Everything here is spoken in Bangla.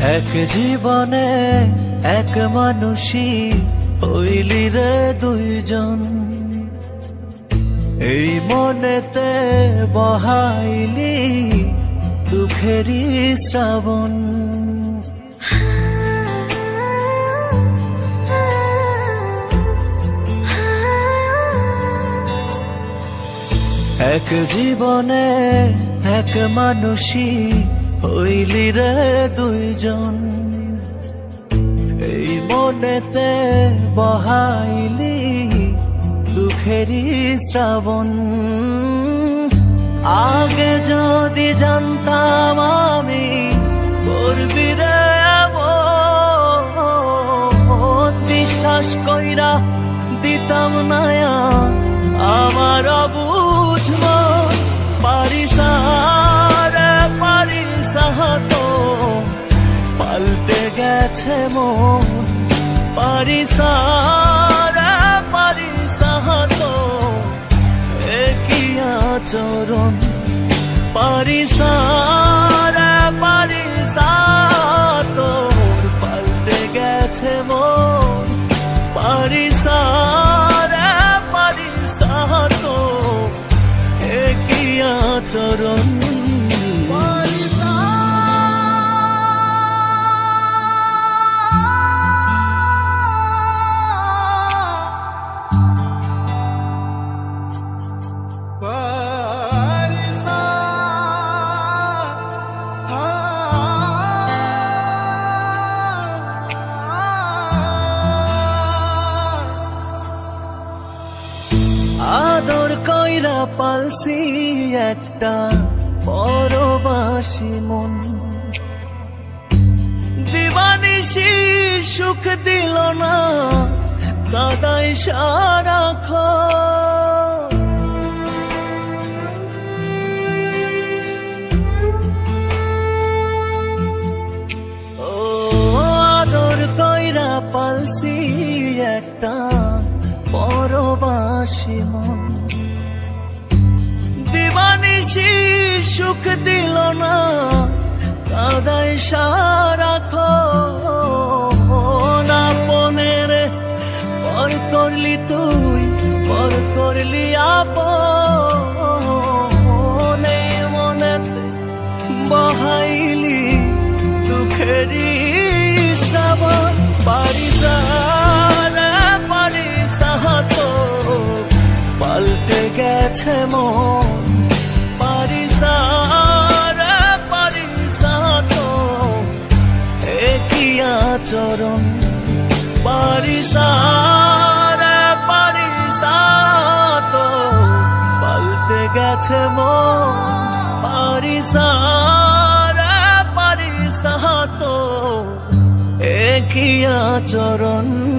এক জীবনে এক মানুষই হইলি রে দুইজন। এই মনেতে বহাইলি দুঃখেরই শ্রাবণ। এক জীবনে এক মানুষই হইলি রে দুইজন। এই মনেতে বহাইলি দুঃখেরই শ্রাবণ। আগে যদি জানতাম আমি করবি রে বিশ্বাস কইরা দিতাম না আমার বুঝব গেছে মন। পারিসারে পারিসাহাতো একই আচরণ? পারিসারে পারিসাতো পাল্টে গেছে মন। পারিসারে পারিসাতো একই আচরণ? পালসি একটা পরবাসী মন। দিবানিসি সুখ দিল না ও আদর কইরা পালসি একটা পরবাসী মন। দিবানিসি সুখ দিল না কাদায় সারাখ না পনেরো পর করলি তুই পর করলি আপন। আচরণ পারিসারা পারিসাত পাল্টে গেছে মন পারিসারা পারিসাহাতো তো একিয়া Ah